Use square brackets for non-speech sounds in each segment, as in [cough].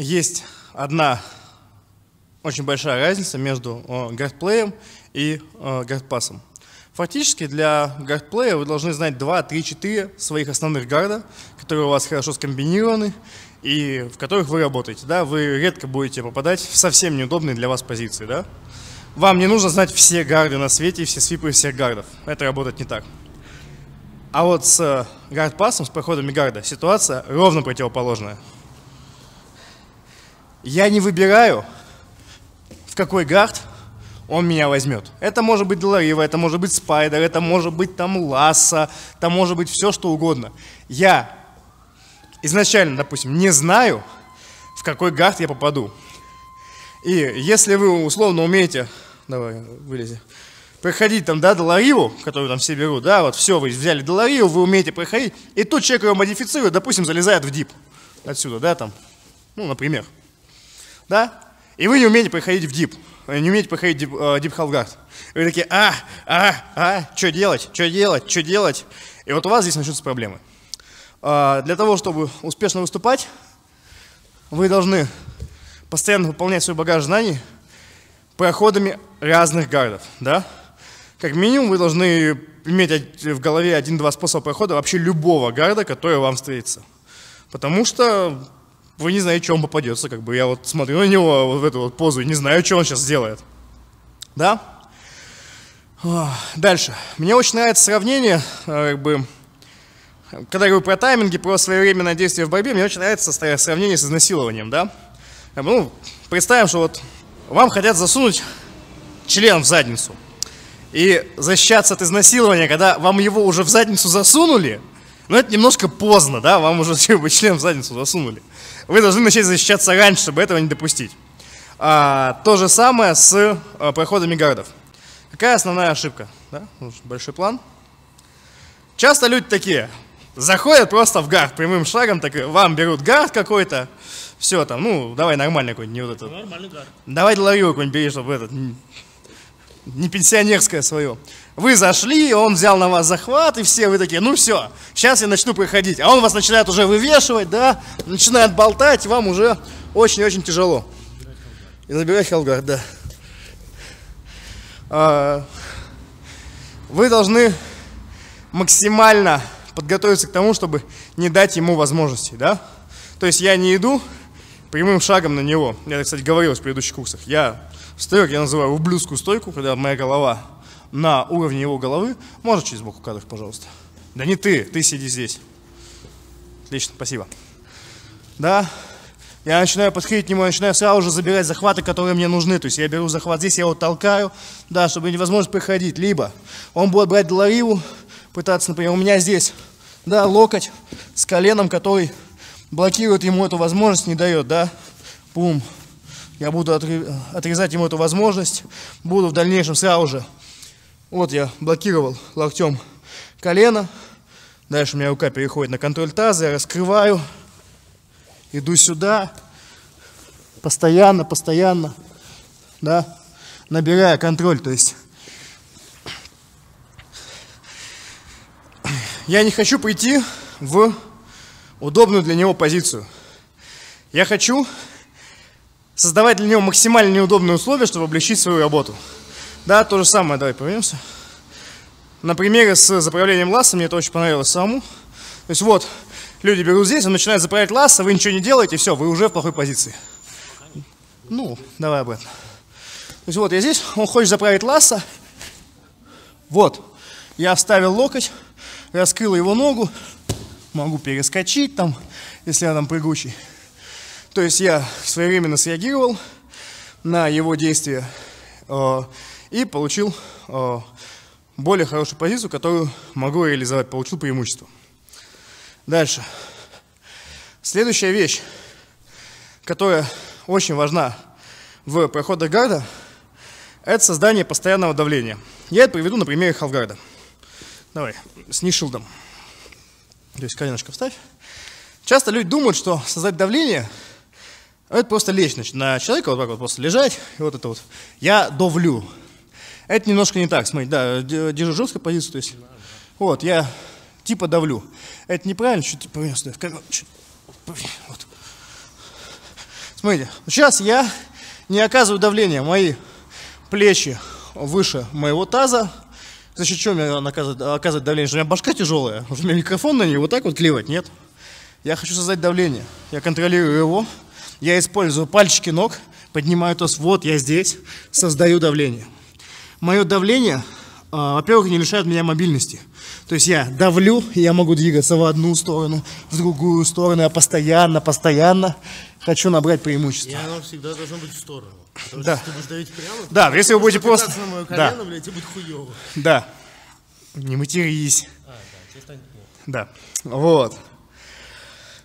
есть одна очень большая разница между гардплеем и гардпассом. Фактически для гардплея вы должны знать 2, 3, 4 своих основных гарда, которые у вас хорошо скомбинированы и в которых вы работаете. Да? Вы редко будете попадать в совсем неудобные для вас позиции. Да? Вам не нужно знать все гарды на свете и все свипы всех гардов. Это работает не так. А вот с гардпассом, с проходами гарда, ситуация ровно противоположная. Я не выбираю, в какой гард он меня возьмет. Это может быть Деларива, это может быть Спайдер, это может быть там Ласса, там может быть все, что угодно. Я изначально, допустим, не знаю, в какой гард я попаду. И если вы условно умеете, давай, вылези, проходить там, да, Долариву, которую там все берут, да, вот все, вы взяли Долариву, вы умеете проходить, и тут человек его модифицирует, допустим, залезает в дип отсюда, да, там, ну, например, да, и вы не умеете проходить в дип, не умеете проходить дип, э, халфгард. Вы такие, а, а, а, что делать, что делать, что делать, и вот у вас здесь начнутся проблемы. А, для того, чтобы успешно выступать, вы должны постоянно выполнять свой багаж знаний проходами разных гардов, да, как минимум вы должны иметь в голове один-два способа прохода вообще любого гарда, который вам встретится. Потому что вы не знаете, что он попадется. Как бы я вот смотрю на него вот в эту вот позу и не знаю, что он сейчас сделает. Да? Дальше. Мне очень нравится сравнение, э, как бы, когда я говорю про тайминги, про своевременное действие в борьбе, мне очень нравится сравнение с изнасилованием, да? Ну, представим, что вот вам хотят засунуть член в задницу и защищаться от изнасилования, когда вам его уже в задницу засунули, ну это немножко поздно, да, вам уже [laughs] член в задницу засунули. Вы должны начать защищаться раньше, чтобы этого не допустить. А, то же самое с а, проходами гардов. Какая основная ошибка? Да? Большой план. Часто люди такие, заходят просто в гард прямым шагом, так вам берут гард какой-то, все там, ну, давай нормальный какой-нибудь, не вот это. Нормальный гард. Давай деловую какой-нибудь бери, чтобы этот, не пенсионерское свое. Вы зашли, он взял на вас захват, и все вы такие, ну все, сейчас я начну проходить. А он вас начинает уже вывешивать, да, начинает болтать, вам уже очень-очень тяжело. И забирай Хелгард, да. А, вы должны максимально подготовиться к тому, чтобы не дать ему возможностей, да. То есть я не иду прямым шагом на него. Я, кстати, говорил в предыдущих курсах. Я Стойку я называю ублюдскую стойку, когда моя голова на уровне его головы. Можно через бок кадров, пожалуйста? Да не ты, ты сиди здесь. Отлично, спасибо. Да, я начинаю подходить к нему, я начинаю сразу же забирать захваты, которые мне нужны. То есть я беру захват здесь, я его толкаю, да, чтобы невозможно проходить. Либо он будет брать долариву, пытаться, например, у меня здесь, да, локоть с коленом, который блокирует ему эту возможность, не дает, да. Пум, я буду отрезать ему эту возможность. Буду в дальнейшем сразу же. Вот я блокировал локтем колено. Дальше у меня рука переходит на контроль таза. Я раскрываю. Иду сюда. Постоянно, постоянно. Да. Набирая контроль. То есть я не хочу прийти в удобную для него позицию. Я хочу создавать для него максимально неудобные условия, чтобы облегчить свою работу. Да, то же самое, давай повернемся. На примере с заправлением ласса, мне это очень понравилось самому. То есть вот, люди берут здесь, он начинает заправлять ласса, вы ничего не делаете, все, вы уже в плохой позиции. Ну, давай обратно. То есть вот я здесь, он хочет заправить ласса. Вот, я вставил локоть, раскрыл его ногу, могу перескочить там, если я там прыгучий. То есть я своевременно среагировал на его действия э, и получил э, более хорошую позицию, которую могу реализовать, получил преимущество. Дальше. Следующая вещь, которая очень важна в проходах гарда, это создание постоянного давления. Я это приведу на примере халфгарда. Давай, с нишилдом. То есть коленочка вставь. Часто люди думают, что создать давление – а это просто лечь значит, на человека, вот так вот просто лежать, и вот это вот. Я давлю. Это немножко не так, смотри, да, держу жесткую позицию, то есть, вот, я типа давлю. Это неправильно, что типа, вот. Смотрите, сейчас я не оказываю давления. Мои плечи выше моего таза. За счет чего мне оказывает, оказывает давление? Что у меня башка тяжелая, у меня микрофон на ней вот так вот клевать, нет? Я хочу создать давление. Я контролирую его. Я использую пальчики ног, поднимаю таз. Вот я здесь, создаю давление. Мое давление, а, во-первых, не лишает меня мобильности. То есть я давлю, и я могу двигаться в одну сторону, в другую сторону. Я постоянно, постоянно хочу набрать преимущество. И оно всегда должно быть в сторону. Потому Да. если ты будешь давить прямо, Да, если вы будете просто- на мое да. колено, блядь, тебе будет хуёво. Да. Не матерись. А, да, тебе станет плохо. Да. Вот.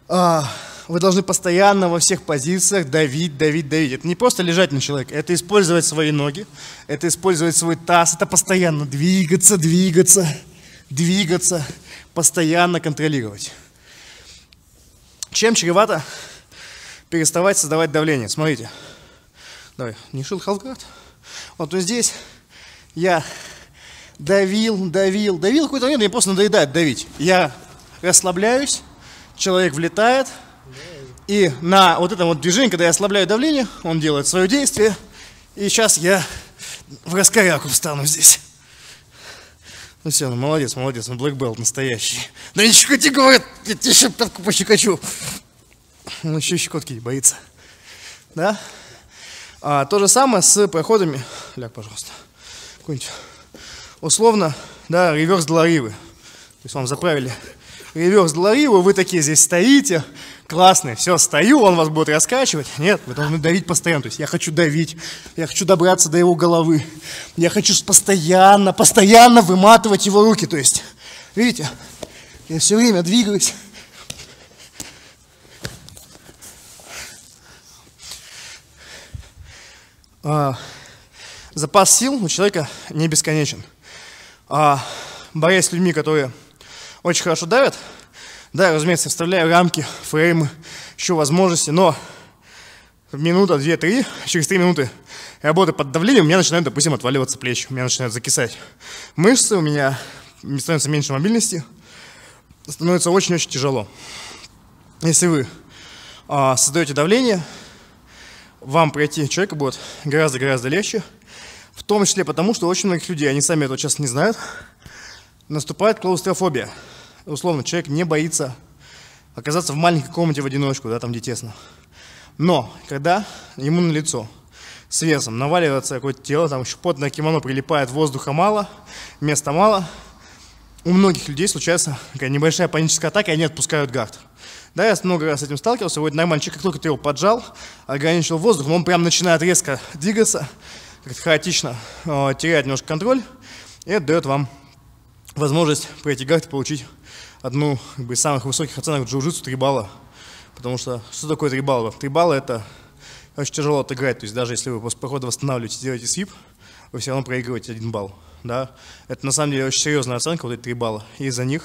А, вы должны постоянно во всех позициях давить, давить, давить. Это не просто лежать на человека, это использовать свои ноги, это использовать свой таз, это постоянно двигаться, двигаться, двигаться, постоянно контролировать. Чем чревато переставать создавать давление? Смотрите. Давай, не шил халфгард. Вот, вот здесь я давил, давил, давил, какой-то момент мне просто надоедает давить. Я расслабляюсь, человек влетает, и на вот этом вот движении, когда я ослабляю давление, он делает свое действие, и сейчас я в раскоряку встану здесь. Ну все, ну молодец, молодец, он Black Belt настоящий. Да не щекоти, говорит, я тебе еще пятку пощекочу. Он еще щекотки не боится. Да? А, то же самое с проходами. Ляг, пожалуйста. Какой-нибудь условно, да, реверс Доларивы. То есть вам заправили реверс Долариву, вы такие здесь стоите, классные, все, стою, он вас будет раскачивать. Нет, вы должны давить постоянно. То есть я хочу давить, я хочу добраться до его головы, я хочу постоянно, постоянно выматывать его руки. То есть, видите, я все время двигаюсь. А, запас сил у человека не бесконечен. А, борясь с людьми, которые очень хорошо давят, да, разумеется, вставляю рамки, фреймы, еще возможности, но минута, две, три, через три минуты работы под давлением у меня начинают, допустим, отваливаться плечи, у меня начинают закисать мышцы, у меня становится меньше мобильности, становится очень-очень тяжело. Если вы а, создаете давление, вам пройти человека будет гораздо-гораздо легче, в том числе потому, что очень многих людей, они сами этого часто не знают, наступает клаустрофобия. Условно, человек не боится оказаться в маленькой комнате в одиночку, да, там где тесно. Но, когда ему на лицо с весом наваливается какое-то тело, там еще потное кимоно прилипает, воздуха мало, места мало, у многих людей случается такая небольшая паническая атака, и они отпускают гард. Да, я много раз с этим сталкивался. Вот нормальный человек, как только ты его поджал, ограничил воздух, он прям начинает резко двигаться, как-то хаотично э, теряет немножко контроль, и это дает вам возможность пройти гард и получить одну из самых высоких оценок в джиу-джитсу 3 балла. Потому что, что такое 3 балла? 3 балла это очень тяжело отыграть. То есть даже если вы после прохода восстанавливаете, делаете свип, вы все равно проигрываете 1 балл. Да? Это на самом деле очень серьезная оценка, вот эти 3 балла. И за них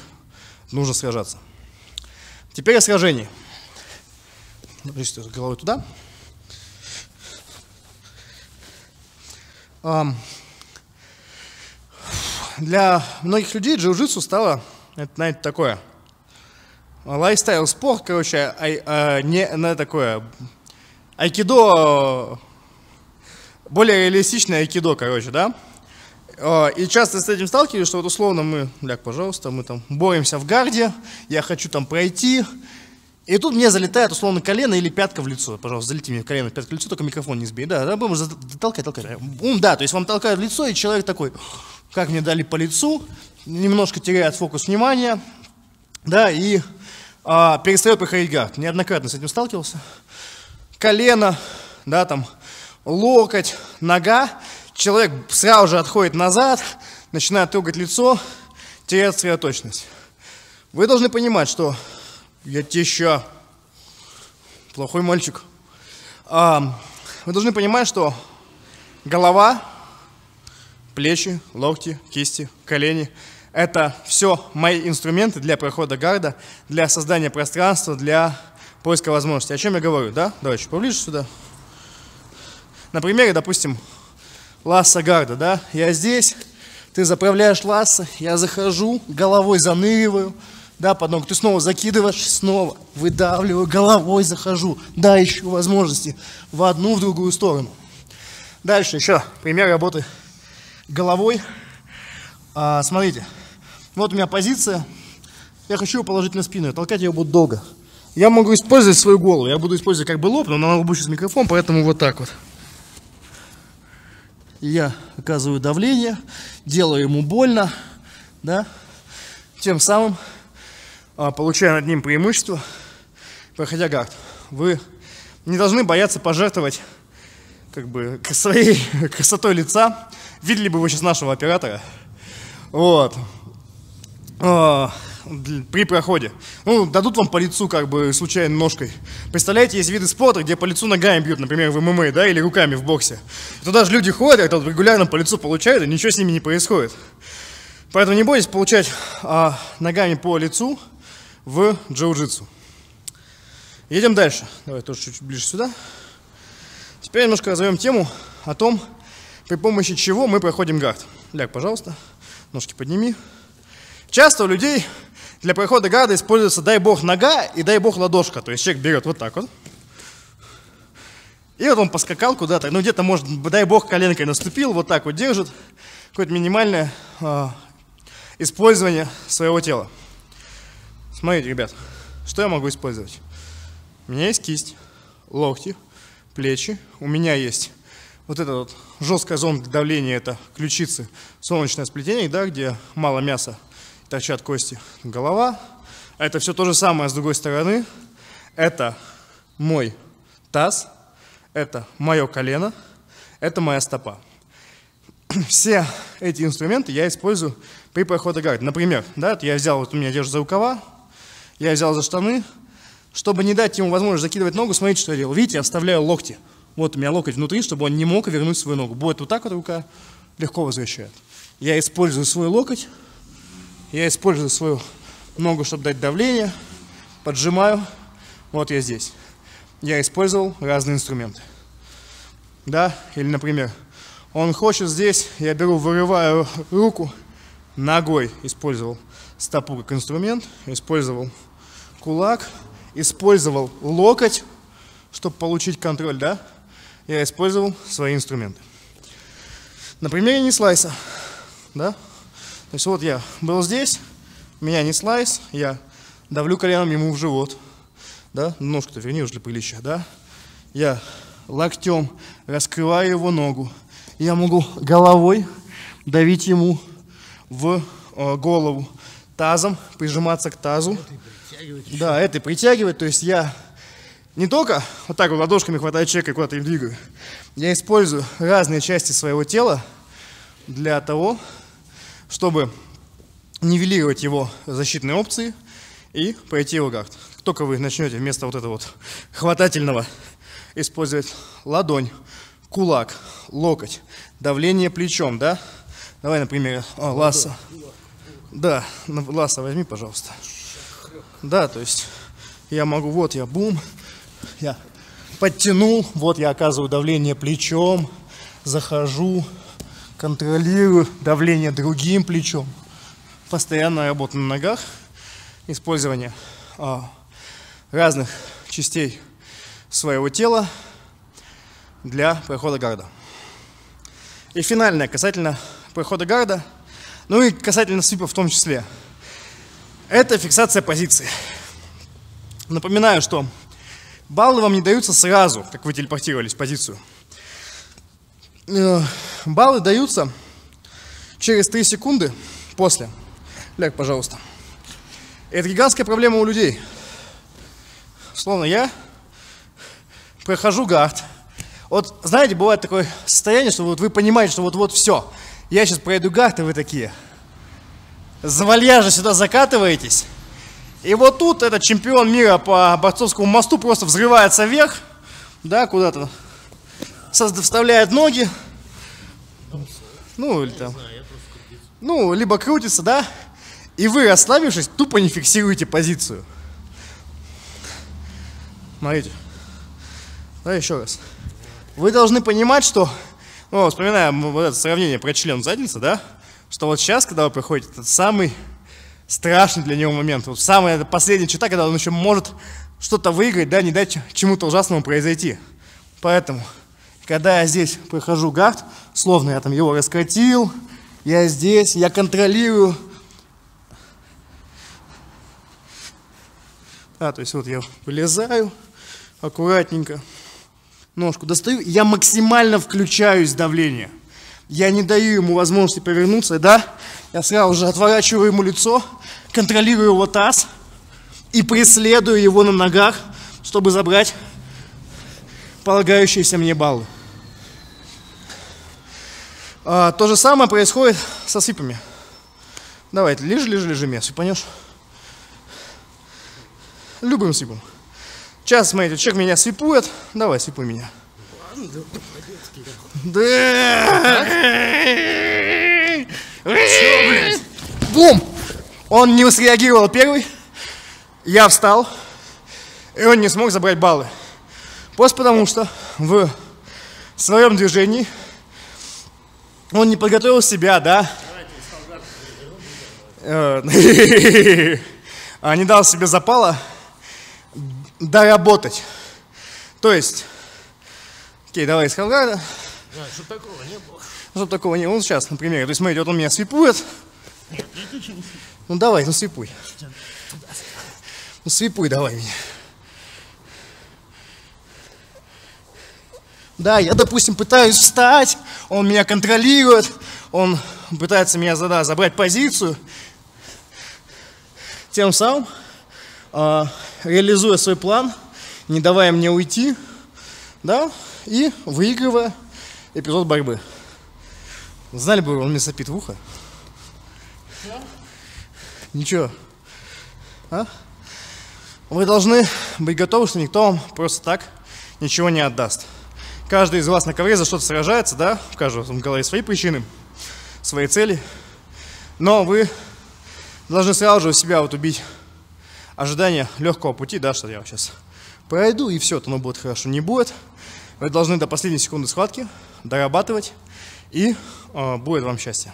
нужно сражаться. Теперь о сражении. Напишите головой туда. Для многих людей джиу-джитсу стало, это, знаете, такое, лайфстайл спорт, короче, ай- а, не на такое, айкидо, более реалистичное айкидо, короче, да? И часто с этим сталкиваюсь, что вот условно мы, ляг, пожалуйста, мы там боремся в гарде, я хочу там пройти, и тут мне залетает условно колено или пятка в лицо. Пожалуйста, залети мне колено, пятка в лицо, только микрофон не сбей. Да, да, будем толкать, толкать. Ум, да, то есть вам толкают лицо, и человек такой, как мне дали по лицу, немножко теряет фокус внимания, да, и а, перестает проходить гард. Неоднократно с этим сталкивался. Колено, да, там, локоть, нога, человек сразу же отходит назад, начинает трогать лицо, теряет сосредоточенность. Вы должны понимать, что я теща, плохой мальчик. А, вы должны понимать, что голова, плечи, локти, кисти, колени – это все мои инструменты для прохода гарда, для создания пространства, для поиска возможностей. О чем я говорю, да? Давай чуть поближе сюда. На примере, допустим, ласса гарда, да? Я здесь, ты заправляешь ласса, я захожу, головой заныриваю, да, под ногу. Ты снова закидываешь, снова выдавливаю, головой захожу. Да, ищу возможности в одну, в другую сторону. Дальше еще пример работы головой. А, смотрите, вот у меня позиция. Я хочу ее положить на спину, толкать ее буду долго. Я могу использовать свою голову. Я буду использовать как бы лоб, но на лбу сейчас микрофон, поэтому вот так вот. Я оказываю давление, делаю ему больно, да, тем самым а, получая над ним преимущество, проходя гард. Вы не должны бояться пожертвовать как бы своей [laughs] красотой лица. Видели бы вы сейчас нашего оператора. Вот. А, при проходе. Ну, дадут вам по лицу, как бы, случайно ножкой. Представляете, есть виды спорта, где по лицу ногами бьют, например, в ММА, да, или руками в боксе. Туда же люди ходят, это вот регулярно по лицу получают, и ничего с ними не происходит. Поэтому не бойтесь получать а, ногами по лицу в джиу-джитсу. Едем дальше. Давай тоже чуть ближе сюда. Теперь немножко разовьем тему о том, при помощи чего мы проходим гард. Ляг, пожалуйста, ножки подними. Часто у людей для прохода гарда используется дай бог нога и дай бог ладошка. То есть человек берет вот так вот. И вот он поскакал куда-то, ну где-то, может, дай бог, коленкой наступил, вот так вот держит. Какое-то минимальное э, использование своего тела. Смотрите, ребят, что я могу использовать? У меня есть кисть, локти, плечи. У меня есть вот эта вот жесткая зона давления, это ключицы, солнечное сплетение, да, где мало мяса торчат кости, голова. А это все то же самое с другой стороны. Это мой таз, это мое колено, это моя стопа. [clears throat] Все эти инструменты я использую при проходе гард. Например, да, я взял, вот у меня держит за рукава, я взял за штаны, чтобы не дать ему возможность закидывать ногу, смотрите, что я делал. Видите, я вставляю локти. Вот у меня локоть внутри, чтобы он не мог вернуть свою ногу. Будет вот так вот рука, легко возвращает. Я использую свой локоть, я использую свою ногу, чтобы дать давление, поджимаю. Вот я здесь. Я использовал разные инструменты. Да, или, например, он хочет здесь, я беру, вырываю руку, ногой использовал стопу как инструмент, использовал кулак, использовал локоть, чтобы получить контроль, да, я использовал свои инструменты. На примере не слайса, да, то есть вот я был здесь, меня не слайс, я давлю коленом ему в живот, да, ножку-то верни уже для приличия, да, я локтем раскрываю его ногу, я могу головой давить ему в э, голову, тазом прижиматься к тазу, да, это притягивать, то есть я не только вот так вот ладошками хватаю человека и куда-то им двигаю, я использую разные части своего тела для того, чтобы нивелировать его защитные опции и пройти его гард. Как только вы начнете вместо вот этого вот хватательного использовать ладонь, кулак, локоть, давление плечом, да? Давай, например, о, ласса. Да, ласса возьми, пожалуйста. Да, то есть я могу, вот я бум, я подтянул, вот я оказываю давление плечом, захожу, контролирую давление другим плечом. Постоянная работа на ногах, использование а, разных частей своего тела для прохода гарда. И финальное касательно прохода гарда, ну и касательно свипа в том числе. Это фиксация позиции. Напоминаю, что баллы вам не даются сразу, как вы телепортировались в позицию. Э, баллы даются через 3 секунды после. Ляг, пожалуйста. Это гигантская проблема у людей. Словно я прохожу гард. Вот, знаете, бывает такое состояние, что вот вы понимаете, что вот-вот все. Я сейчас пройду гард, и вы такие. За вальяжа сюда закатываетесь. И вот тут этот чемпион мира по борцовскому мосту просто взрывается вверх, да, куда-то вставляет ноги, ну, или там, ну, либо крутится, да, и вы, расслабившись, тупо не фиксируете позицию. Смотрите. Да, еще раз. Вы должны понимать, что, ну, вспоминаем вот это сравнение про член задницы, да, что вот сейчас, когда вы проходите этот самый, страшный для него момент. Вот самая последняя черта, когда он еще может что-то выиграть, да, не дать чему-то ужасному произойти. Поэтому, когда я здесь прохожу гард, словно я там его раскатил, я здесь, я контролирую. А, то есть вот я вылезаю аккуратненько, ножку достаю, я максимально включаюсь давление. Я не даю ему возможности повернуться, да? Я сразу же отворачиваю ему лицо, контролирую его таз и преследую его на ногах, чтобы забрать полагающиеся мне баллы. А, то же самое происходит со свипами. Давай, лежи, лежи, лежи, меня свипанешь. Любым свипом. Сейчас, смотрите, человек меня свипует. Давай, свипуй меня. Да. Бум! Он не среагировал первый. Я встал. И он не смог забрать баллы. Просто потому что в своем движении он не подготовил себя, да? Э, [laughs] а не дал себе запала доработать. То есть, окей, давай из Халгарда. А, чтобы такого не было. Чтобы такого не было. Ну, сейчас, например, то есть, смотрите, вот он меня свипует. Ну, давай, ну, свипуй. Ну, свипуй давай меня. Да, я, допустим, пытаюсь встать, он меня контролирует, он пытается меня да, забрать позицию. Тем самым, э, реализуя свой план, не давая мне уйти, да, и выигрывая эпизод борьбы. Знали бы, он мне сопит в ухо. Ничего. А? Вы должны быть готовы, что никто вам просто так ничего не отдаст. Каждый из вас на ковре за что-то сражается, да? В голове свои причины, свои цели. Но вы должны сразу же у себя вот убить ожидание легкого пути, да, что я сейчас пройду и все, то оно будет хорошо. Не будет. Вы должны до последней секунды схватки дорабатывать, и э, будет вам счастье.